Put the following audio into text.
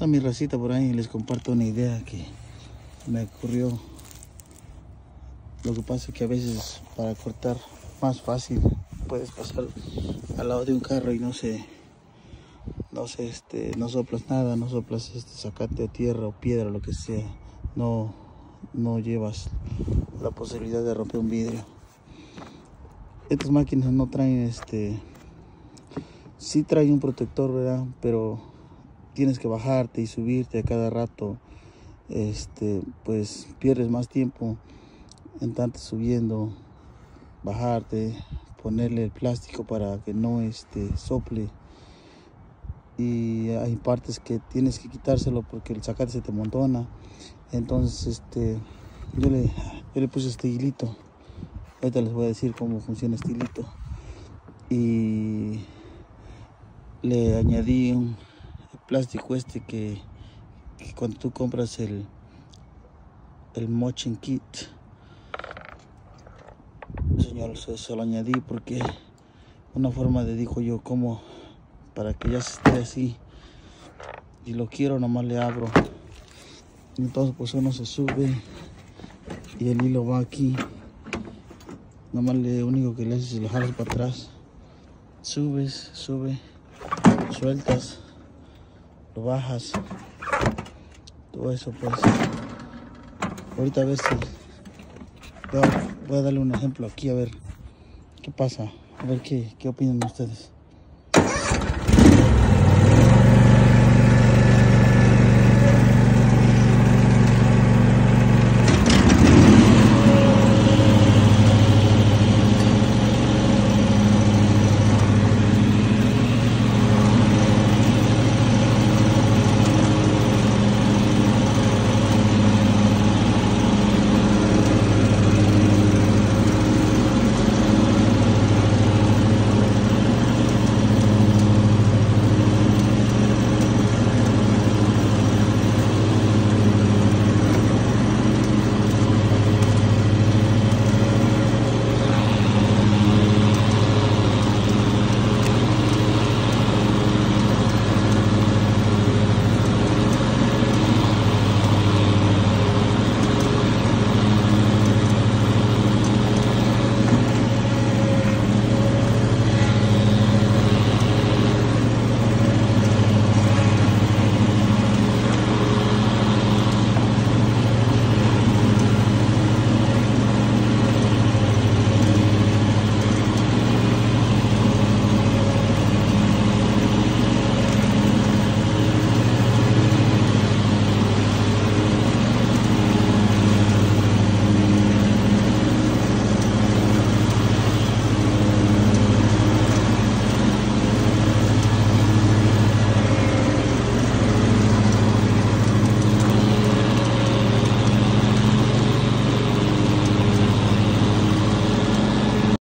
a mi racita por ahí les comparto una idea que me ocurrió. Lo que pasa es que a veces para cortar más fácil puedes pasar al lado de un carro y no se no se este no soplas nada no soplas este sacate de tierra o piedra lo que sea. No no llevas la posibilidad de romper un vidrio. Estas máquinas no traen este sí traen un protector verdad pero tienes que bajarte y subirte a cada rato este pues pierdes más tiempo en tanto subiendo bajarte ponerle el plástico para que no este sople. Y hay partes que tienes que quitárselo porque el sacate se te montona. Entonces este yo le, yo le puse este hilito. Ahorita les voy a decir cómo funciona este hilito. Y le añadí un plástico este que, cuando tú compras el el moching kit. Señor se, lo añadí porque una forma de dijo yo como para que ya se esté así. Y lo quiero nomás le abro. Entonces pues uno se sube y el hilo va aquí. Nomás lo único que le haces es lo jalas para atrás. Subes sube sueltas lo bajas todo eso pues. Ahorita a ver si voy a darle un ejemplo aquí a ver qué pasa a ver qué, qué opinan ustedes